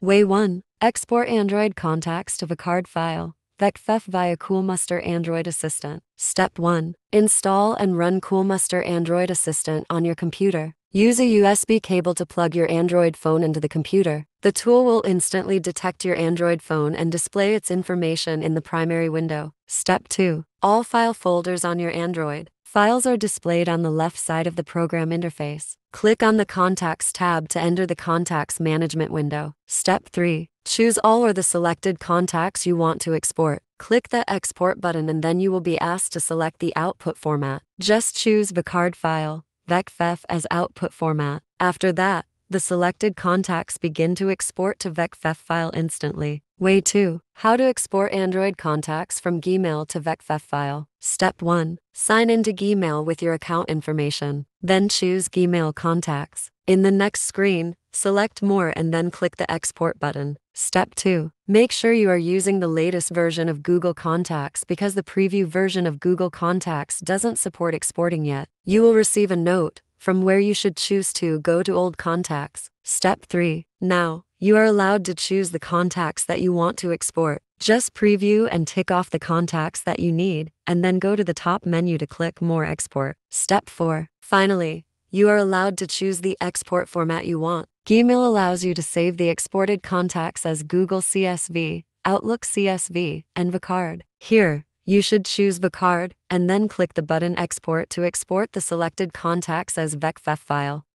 Way 1. Export Android contacts to Vcard file. VCF via Coolmuster Android Assistant. Step 1. Install and run Coolmuster Android Assistant on your computer. Use a USB cable to plug your Android phone into the computer. The tool will instantly detect your Android phone and display its information in the primary window. Step 2. All file folders on your Android. Files are displayed on the left side of the program interface. Click on the Contacts tab to enter the Contacts Management window. Step 3. Choose all or the selected contacts you want to export. Click the Export button and then you will be asked to select the output format. Just choose Vcard file, VCF as output format. After that, the selected contacts begin to export to VCF file instantly. Way 2. How to export Android contacts from Gmail to VCF file. Step 1. Sign into Gmail with your account information. Then choose Gmail contacts. In the next screen, select More and then click the Export button. Step 2. Make sure you are using the latest version of Google Contacts because the preview version of Google Contacts doesn't support exporting yet. You will receive a note from where you should choose to go to old contacts. Step 3. Now, you are allowed to choose the contacts that you want to export. Just preview and tick off the contacts that you need, and then go to the top menu to click More Export. Step 4. Finally, you are allowed to choose the export format you want. Gmail allows you to save the exported contacts as Google CSV, Outlook CSV, and Vcard. Here, you should choose Vcard, and then click the button Export to export the selected contacts as VCF file.